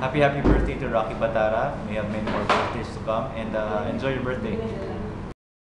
happy happy birthday to Rocky Batara. May have many more birthdays to come and uh, enjoy your birthday.